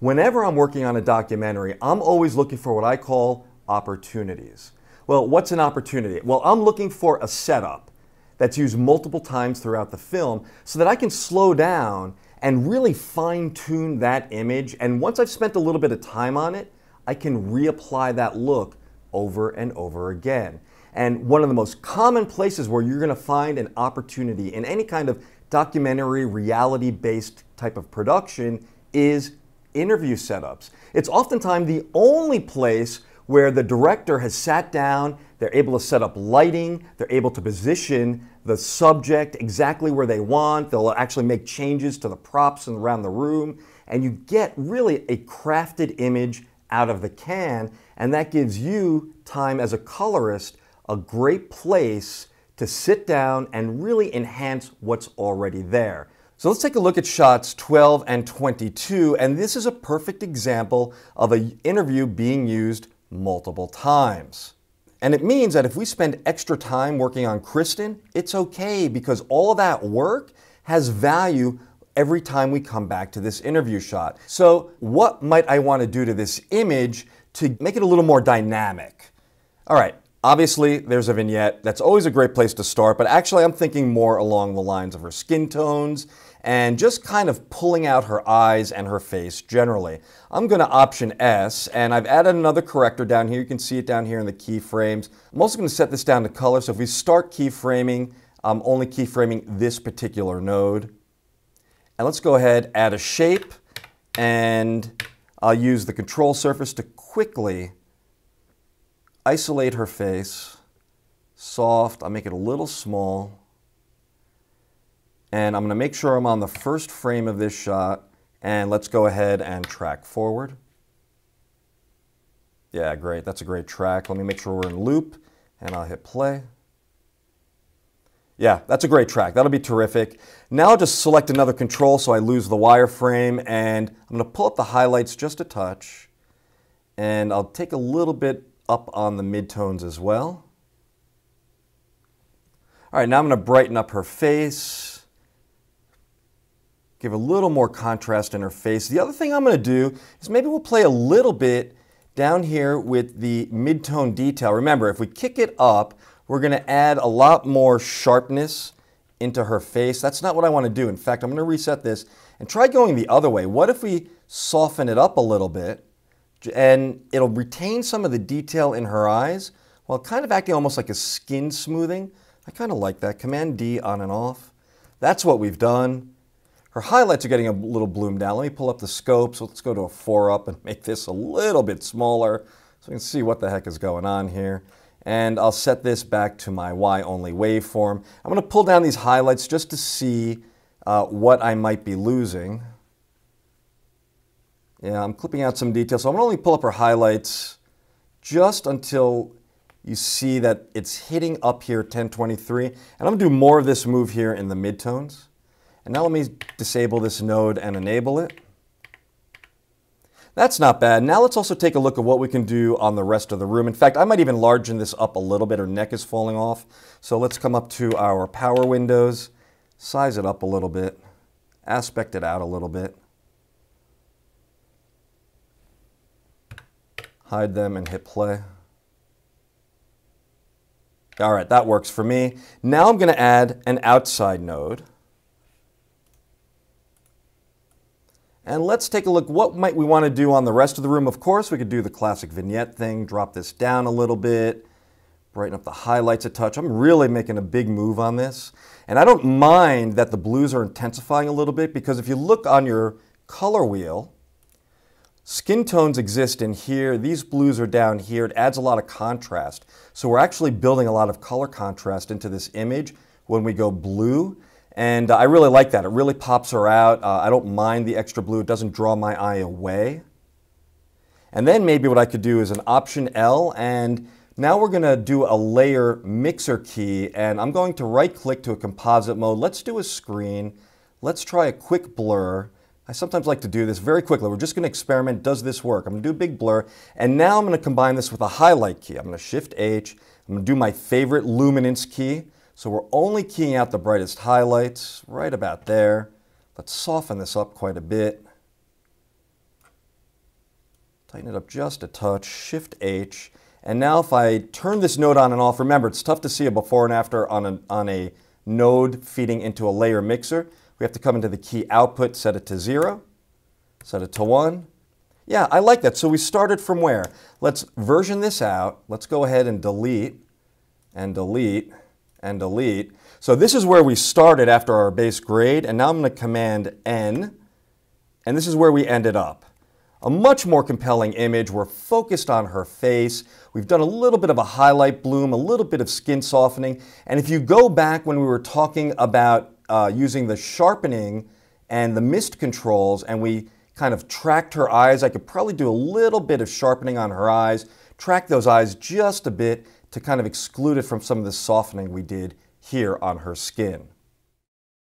Whenever I'm working on a documentary, I'm always looking for what I call opportunities. Well, what's an opportunity? Well, I'm looking for a setup that's used multiple times throughout the film so that I can slow down and really fine tune that image. And once I've spent a little bit of time on it, I can reapply that look over and over again. And one of the most common places where you're going to find an opportunity in any kind of documentary, reality based type of production is interview setups. It's oftentimes the only place where the director has sat down, they're able to set up lighting, they're able to position the subject exactly where they want, they'll actually make changes to the props and around the room, and you get really a crafted image out of the can, and that gives you time as a colorist a great place to sit down and really enhance what's already there. So let's take a look at shots 12 and 22, and this is a perfect example of an interview being used multiple times. And it means that if we spend extra time working on Kristen, it's okay because all of that work has value every time we come back to this interview shot. So what might I want to do to this image to make it a little more dynamic? All right, Obviously, there's a vignette. That's always a great place to start, but actually, I'm thinking more along the lines of her skin tones and just kind of pulling out her eyes and her face generally. I'm going to option S, and I've added another corrector down here. You can see it down here in the keyframes. I'm also going to set this down to color, so if we start keyframing, I'm only keyframing this particular node. And let's go ahead, add a shape, and I'll use the control surface to quickly isolate her face, soft, I'll make it a little small, and I'm going to make sure I'm on the first frame of this shot, and let's go ahead and track forward. Yeah, great, that's a great track. Let me make sure we're in loop, and I'll hit play. Yeah, that's a great track. That'll be terrific. Now I'll just select another control so I lose the wireframe, and I'm going to pull up the highlights just a touch, and I'll take a little bit up on the midtones as well. All right, now I'm going to brighten up her face. Give a little more contrast in her face. The other thing I'm going to do is maybe we'll play a little bit down here with the midtone detail. Remember, if we kick it up, we're going to add a lot more sharpness into her face. That's not what I want to do. In fact, I'm going to reset this and try going the other way. What if we soften it up a little bit and it'll retain some of the detail in her eyes while kind of acting almost like a skin smoothing. I kind of like that. Command D on and off. That's what we've done. Her highlights are getting a little bloomed out. Let me pull up the scope. So let's go to a 4 up and make this a little bit smaller so we can see what the heck is going on here. And I'll set this back to my Y only waveform. I'm going to pull down these highlights just to see uh, what I might be losing. Yeah, I'm clipping out some details. So I'm going to only pull up her highlights just until you see that it's hitting up here 1023. And I'm going to do more of this move here in the midtones. And now let me disable this node and enable it. That's not bad. Now let's also take a look at what we can do on the rest of the room. In fact, I might even largen this up a little bit. Her neck is falling off. So let's come up to our power windows, size it up a little bit, aspect it out a little bit. hide them and hit play. All right, that works for me. Now I'm going to add an outside node. And let's take a look, what might we want to do on the rest of the room? Of course, we could do the classic vignette thing, drop this down a little bit, brighten up the highlights a touch. I'm really making a big move on this. And I don't mind that the blues are intensifying a little bit because if you look on your color wheel, Skin tones exist in here. These blues are down here. It adds a lot of contrast. So we're actually building a lot of color contrast into this image when we go blue. And uh, I really like that. It really pops her out. Uh, I don't mind the extra blue. It doesn't draw my eye away. And then maybe what I could do is an Option L and now we're going to do a layer mixer key and I'm going to right click to a composite mode. Let's do a screen. Let's try a quick blur. I sometimes like to do this very quickly. We're just going to experiment, does this work? I'm going to do a big blur, and now I'm going to combine this with a highlight key. I'm going to Shift H, I'm going to do my favorite luminance key. So we're only keying out the brightest highlights, right about there. Let's soften this up quite a bit. Tighten it up just a touch, Shift H. And now if I turn this node on and off, remember it's tough to see a before and after on a, on a node feeding into a layer mixer. We have to come into the key output, set it to zero, set it to one. Yeah, I like that. So we started from where? Let's version this out. Let's go ahead and delete and delete and delete. So this is where we started after our base grade, and now I'm going to command N, and this is where we ended up. A much more compelling image. We're focused on her face. We've done a little bit of a highlight bloom, a little bit of skin softening. And if you go back when we were talking about uh, using the sharpening and the mist controls, and we kind of tracked her eyes, I could probably do a little bit of sharpening on her eyes, track those eyes just a bit to kind of exclude it from some of the softening we did here on her skin.